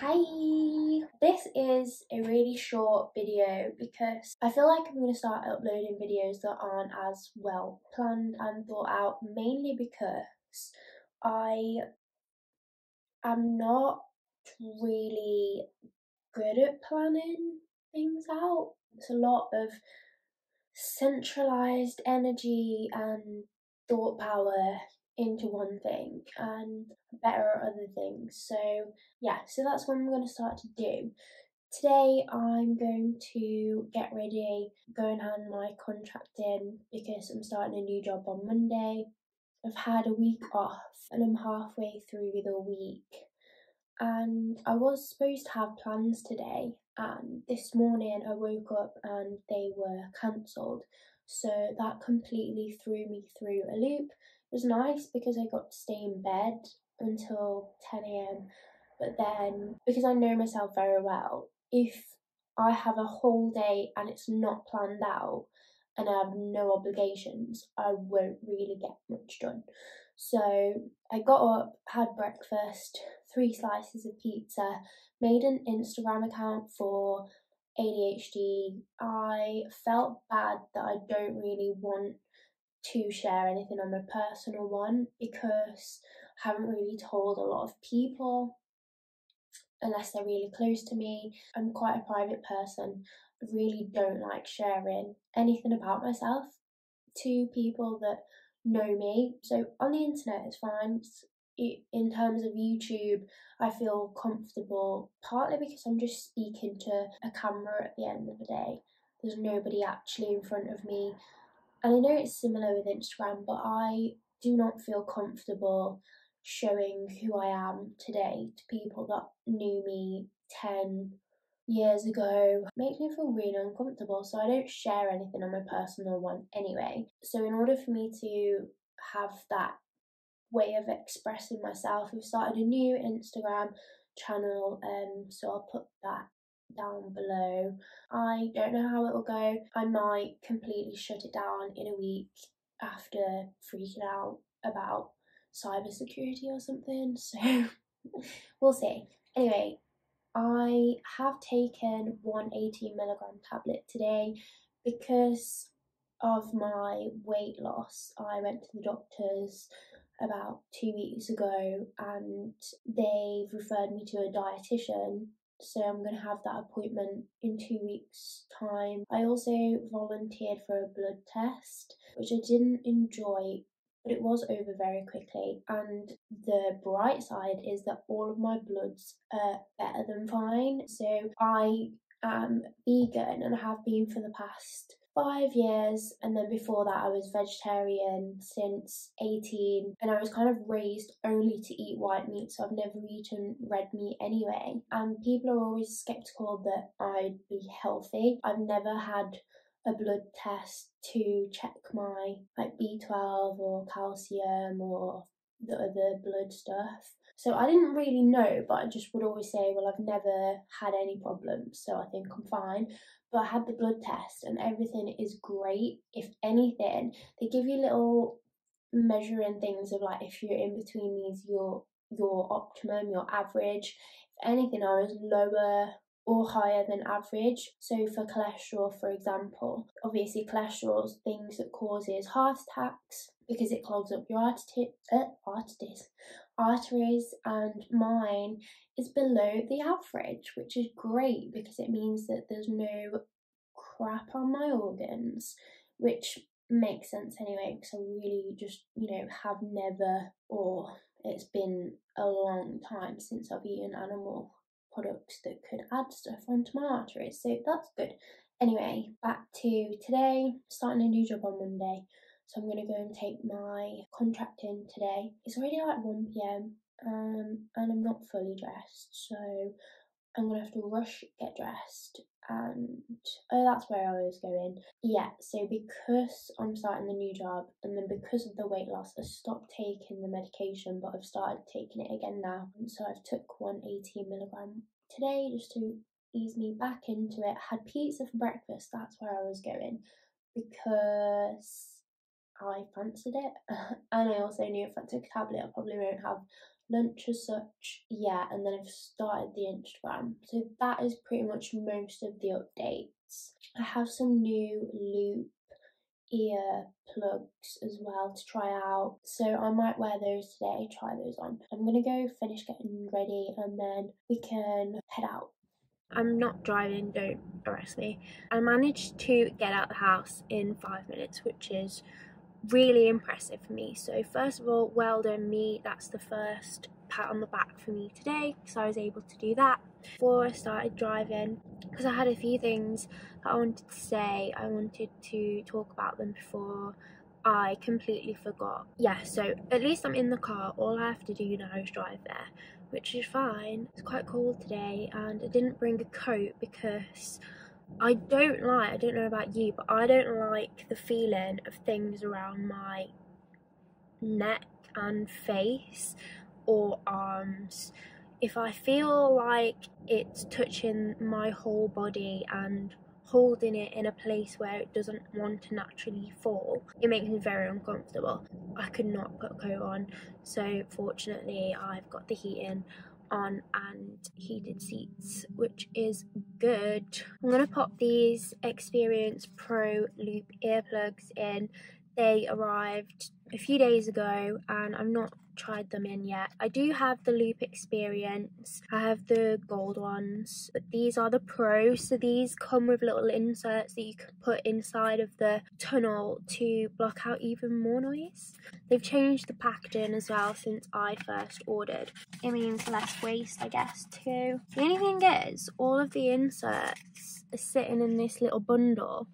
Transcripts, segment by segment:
Hi! This is a really short video because I feel like I'm going to start uploading videos that aren't as well planned and thought out, mainly because I am not really good at planning things out. It's a lot of centralized energy and thought power into one thing and better at other things. So, yeah, so that's what I'm going to start to do. Today, I'm going to get ready, go and hand my contract in because I'm starting a new job on Monday. I've had a week off and I'm halfway through the week. And I was supposed to have plans today, and this morning I woke up and they were cancelled. So that completely threw me through a loop was nice because I got to stay in bed until 10 a.m. But then, because I know myself very well, if I have a whole day and it's not planned out and I have no obligations, I won't really get much done. So I got up, had breakfast, three slices of pizza, made an Instagram account for ADHD. I felt bad that I don't really want to share anything on my personal one because I haven't really told a lot of people unless they're really close to me. I'm quite a private person. I really don't like sharing anything about myself to people that know me. So on the internet, it's fine. in terms of YouTube, I feel comfortable partly because I'm just speaking to a camera at the end of the day. There's nobody actually in front of me and I know it's similar with Instagram, but I do not feel comfortable showing who I am today to people that knew me 10 years ago. It makes me feel really uncomfortable, so I don't share anything on my personal one anyway. So, in order for me to have that way of expressing myself, we've started a new Instagram channel, um, so I'll put that down below. I don't know how it'll go. I might completely shut it down in a week after freaking out about cybersecurity or something. So we'll see. Anyway, I have taken one 18 milligram tablet today because of my weight loss. I went to the doctors about two weeks ago and they've referred me to a dietitian so I'm going to have that appointment in two weeks' time. I also volunteered for a blood test, which I didn't enjoy, but it was over very quickly. And the bright side is that all of my bloods are better than fine. So I am vegan and have been for the past five years and then before that I was vegetarian since 18 and I was kind of raised only to eat white meat so I've never eaten red meat anyway and people are always skeptical that I'd be healthy. I've never had a blood test to check my like B12 or calcium or the other blood stuff. So I didn't really know, but I just would always say, well, I've never had any problems, so I think I'm fine. But I had the blood test and everything is great. If anything, they give you little measuring things of like if you're in between these, your your optimum, your average. If anything, I was lower or higher than average. So for cholesterol, for example, obviously cholesterol is things that causes heart attacks because it clogs up your arteries, uh, arteries, arteries and mine is below the average, which is great because it means that there's no crap on my organs, which makes sense anyway because I really just, you know, have never or it's been a long time since I've eaten animal products that could add stuff onto my arteries. So that's good. Anyway, back to today, starting a new job on Monday. So I'm going to go and take my contract in today. It's already like 1pm um, and I'm not fully dressed, so I'm going to have to rush, get dressed, and oh, that's where I was going. Yeah, so because I'm starting the new job and then because of the weight loss, I stopped taking the medication, but I've started taking it again now. So I've took one 18 milligram today just to ease me back into it. I had pizza for breakfast, that's where I was going because I fancied it. and I also knew if I took a tablet, I probably won't have lunch as such yet, and then I've started the Instagram. So that is pretty much most of the updates. I have some new loop ear plugs as well to try out. So I might wear those today, try those on. I'm gonna go finish getting ready and then we can head out. I'm not driving, don't arrest me. I managed to get out the house in five minutes, which is really impressive for me. So first of all, well done me. That's the first pat on the back for me today because I was able to do that before I started driving because I had a few things that I wanted to say. I wanted to talk about them before I completely forgot. Yeah, so at least I'm in the car. All I have to do now is drive there, which is fine. It's quite cold today and I didn't bring a coat because I don't like, I don't know about you, but I don't like the feeling of things around my neck and face or arms. If I feel like it's touching my whole body and holding it in a place where it doesn't want to naturally fall, it makes me very uncomfortable. I could not put a coat on, so fortunately, I've got the heating on and heated seats which is good. I'm going to pop these experience pro loop earplugs in. They arrived a few days ago and i'm not tried them in yet. I do have the Loop Experience. I have the gold ones, but these are the Pro. So these come with little inserts that you can put inside of the tunnel to block out even more noise. They've changed the packaging as well since I first ordered. It means less waste, I guess, too. The only thing is, all of the inserts are sitting in this little bundle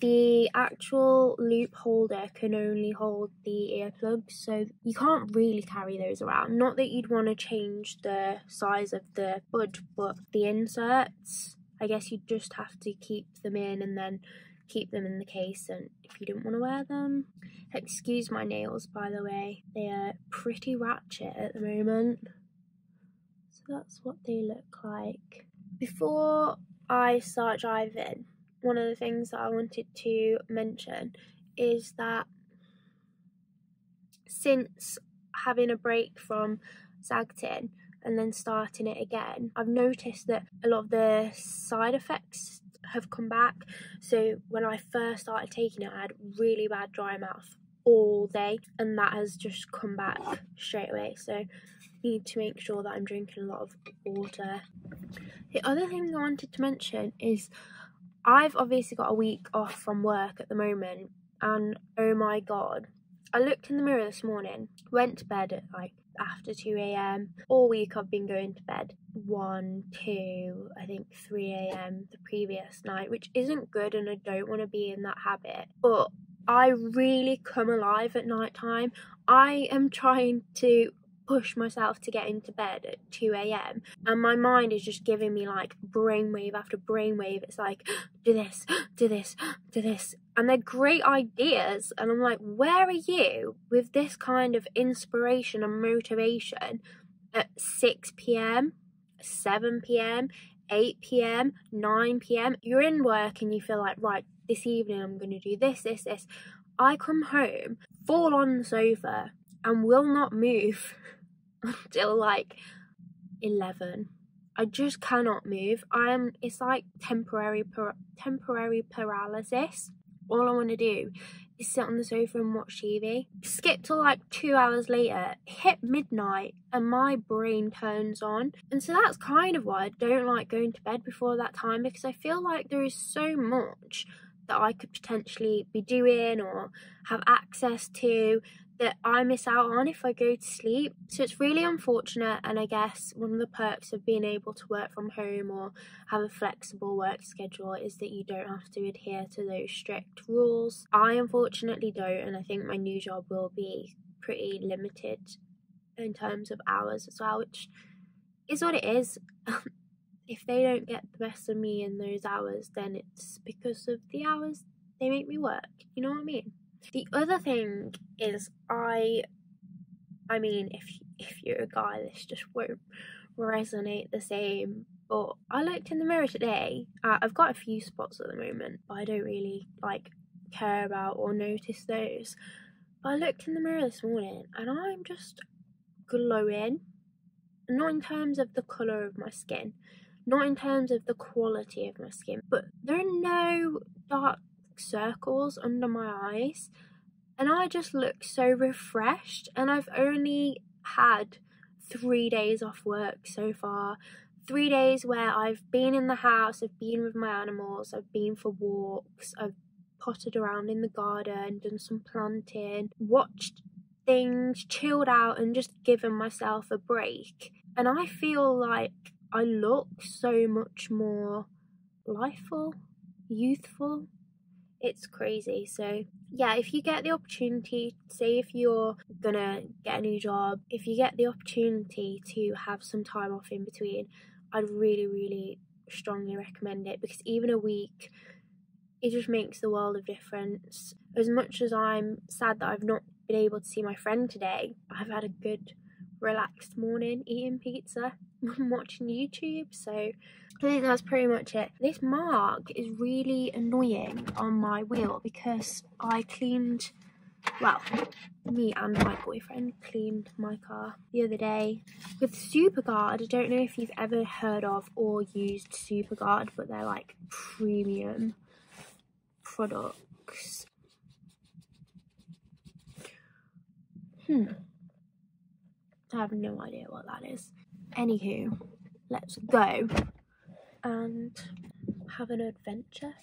the actual loop holder can only hold the earplugs, so you can't really carry those around. Not that you'd want to change the size of the bud, but the inserts, I guess you just have to keep them in and then keep them in the case and if you don't want to wear them. Excuse my nails by the way, they are pretty ratchet at the moment. So that's what they look like. Before I start driving, one of the things that I wanted to mention is that since having a break from Xaggitin and then starting it again, I've noticed that a lot of the side effects have come back. So when I first started taking it, I had really bad dry mouth all day, and that has just come back straight away. So need to make sure that I'm drinking a lot of water. The other thing I wanted to mention is I've obviously got a week off from work at the moment, and oh my god, I looked in the mirror this morning, went to bed at like after 2 a.m. All week I've been going to bed 1, 2, I think 3 a.m. the previous night, which isn't good and I don't want to be in that habit. But I really come alive at night time. I am trying to push myself to get into bed at 2 a.m. and my mind is just giving me like brainwave after brainwave. It's like, do this, do this, do this. And they're great ideas. And I'm like, where are you with this kind of inspiration and motivation at 6 p.m., 7 p.m., 8 p.m., 9 p.m.? You're in work and you feel like, right, this evening I'm going to do this, this, this. I come home, fall on the sofa, and will not move until like 11. I just cannot move. I am it's like temporary par- temporary paralysis. All I want to do is sit on the sofa and watch TV. Skip till like 2 hours later, hit midnight and my brain turns on. And so that's kind of why I don't like going to bed before that time because I feel like there is so much that I could potentially be doing or have access to that I miss out on if I go to sleep. So it's really unfortunate, and I guess one of the perks of being able to work from home or have a flexible work schedule is that you don't have to adhere to those strict rules. I unfortunately don't, and I think my new job will be pretty limited in terms of hours as well, which is what it is. if they don't get the best of me in those hours, then it's because of the hours they make me work. You know what I mean? The other thing is I I mean if if you're a guy this just won't resonate the same but I looked in the mirror today. Uh, I've got a few spots at the moment, but I don't really like care about or notice those. But I looked in the mirror this morning and I'm just glowing. Not in terms of the colour of my skin, not in terms of the quality of my skin, but there are no dark circles under my eyes. And I just look so refreshed. And I've only had three days off work so far. Three days where I've been in the house, I've been with my animals, I've been for walks, I've potted around in the garden, done some planting, watched things, chilled out, and just given myself a break. And I feel like I look so much more lifeful, youthful. It's crazy. So, yeah, if you get the opportunity, say if you're gonna get a new job, if you get the opportunity to have some time off in between, I'd really, really strongly recommend it because even a week it just makes the world of difference. As much as I'm sad that I've not been able to see my friend today, I've had a good, relaxed morning eating pizza and watching YouTube. So I think that's pretty much it. This mark is really annoying on my wheel because I cleaned, well, me and my boyfriend cleaned my car the other day with Superguard. I don't know if you've ever heard of or used Superguard, but they're like premium products. Hmm. I have no idea what that is. Anywho, let's go and have an adventure